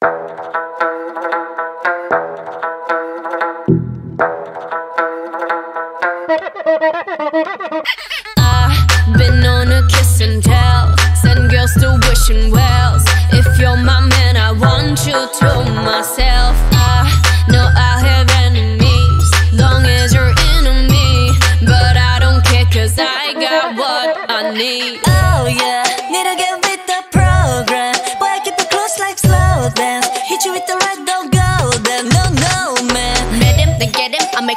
I've been on a kiss and girls to wishing wells. If you're my man, I want you to myself. I know I have enemies, long as you're enemy. But I don't care, cause I got what I need.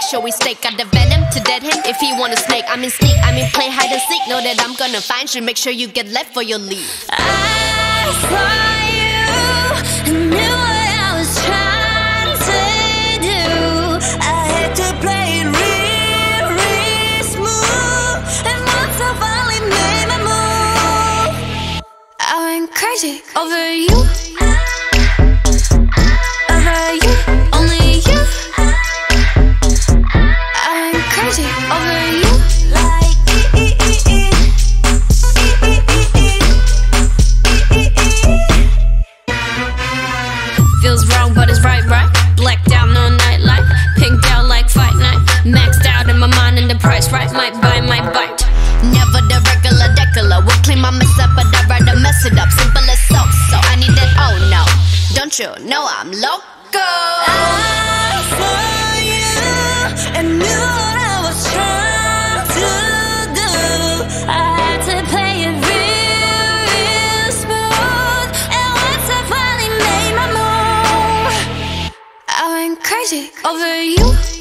Make sure we stake out the venom to dead him. If he want a snake, I'm in sneak. I'm in play hide and seek. Know that I'm gonna find you. Make sure you get left for your leave. I saw you knew what I was trying to do. I had to play it real, real smooth. And once I finally made my move, I went crazy over you. Over you, right. Might buy, might bite. Never the regular decular. Will clean my mess up, but I'd rather mess it up. Simple as so, so I need that. Oh no, don't you know I'm loco? I saw you and knew what I was trying to do. I had to play it real, real smooth. And once I finally made my move, I went crazy over you.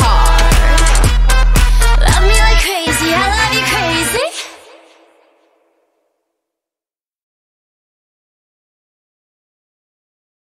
hard.